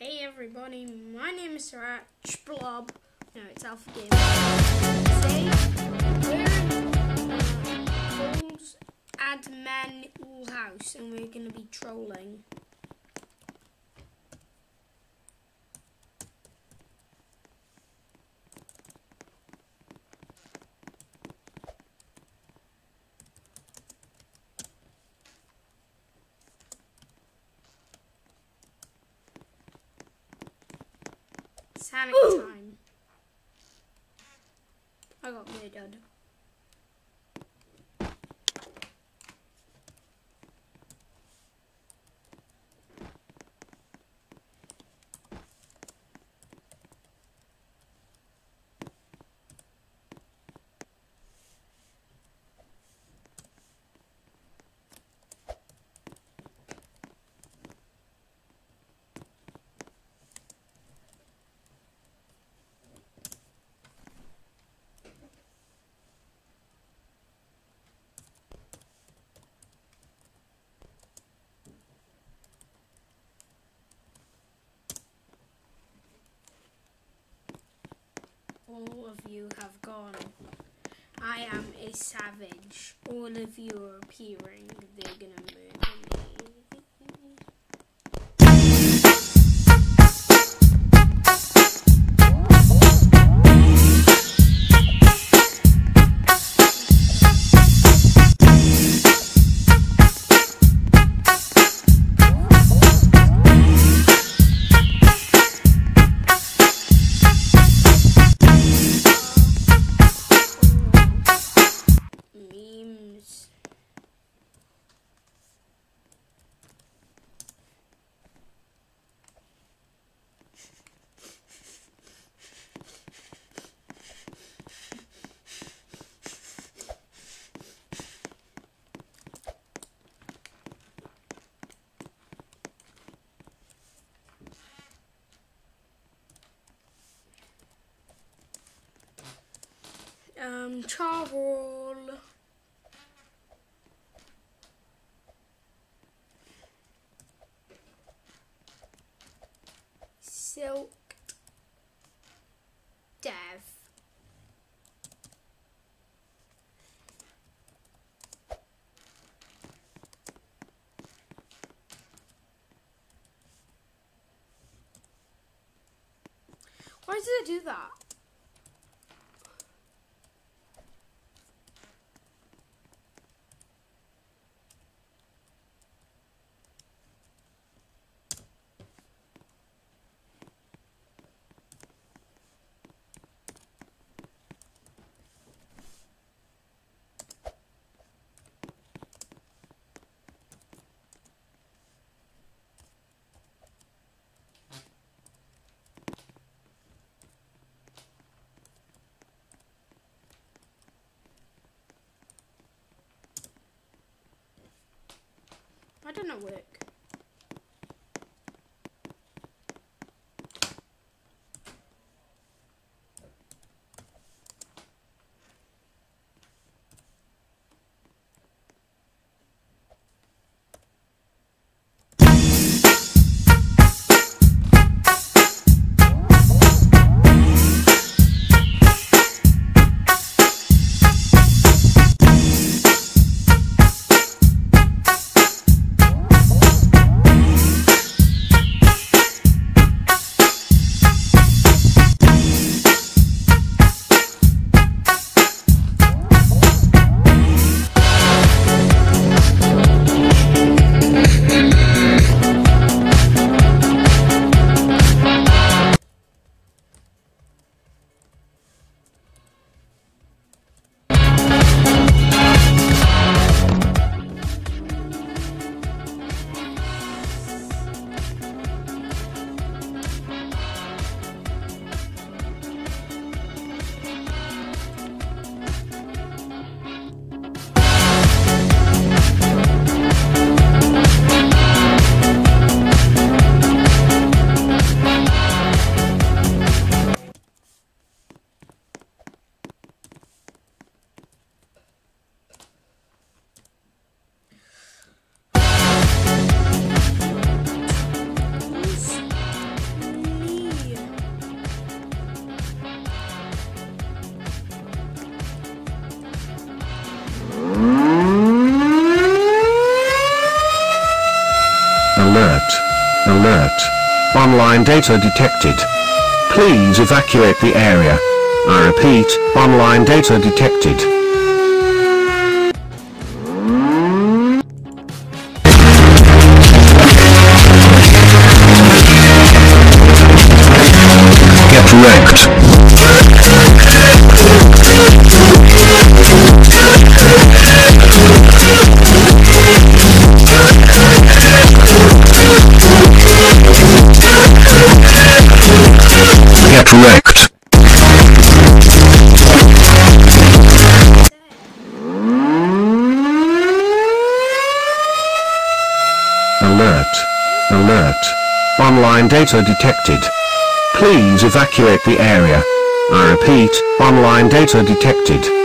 Hey everybody, my name is Sarach Blob. No, it's Alpha Game. Today, we're in uh, Admin House and we're going to be trolling. Sonic time. I got murdered. All of you have gone. I am a savage. All of you are appearing. They're gonna murder Um, travel. Silk. Dev. Why does it do that? Why don't it work? Alert. Alert. Online data detected. Please evacuate the area. I repeat, online data detected. Wrecked. Alert. Alert. Online data detected. Please evacuate the area. I repeat, online data detected.